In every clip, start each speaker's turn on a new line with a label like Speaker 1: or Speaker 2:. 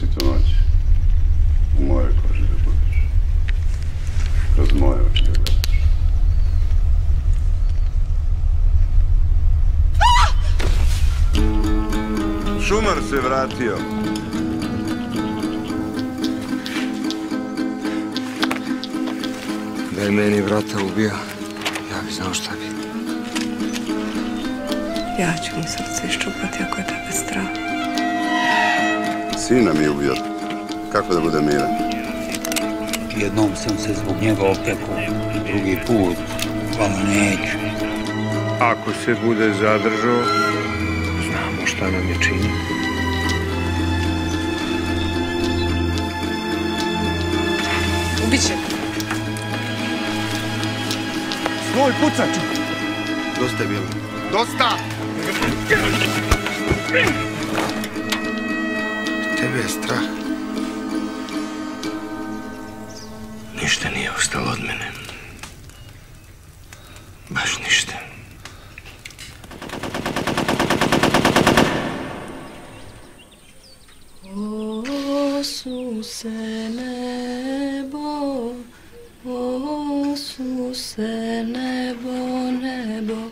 Speaker 1: si tu noć u mojoj koži da budeš. Kroz moje oči da gledaš. Šumar se vratio.
Speaker 2: Da je
Speaker 3: meni vrata ubio,
Speaker 2: ja bi znao šta bi.
Speaker 4: Ja ću mu srce iščupati ako je tebe strah.
Speaker 1: Sina mi je ubio. Kako da bude miran?
Speaker 5: Jednom sam se zbog njega opekao, drugi put, hvala neću.
Speaker 6: Ako se bude zadržao, znamo šta nam je činiti.
Speaker 4: Ubit će. Svoj pucaču!
Speaker 2: Dosta je bilo. Dosta! Tebe je strah. Ništa nije ostalo od mene. Baš ništa.
Speaker 7: O suse nebo, o suse nebo, nebo,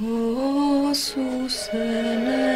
Speaker 7: o suse nebo.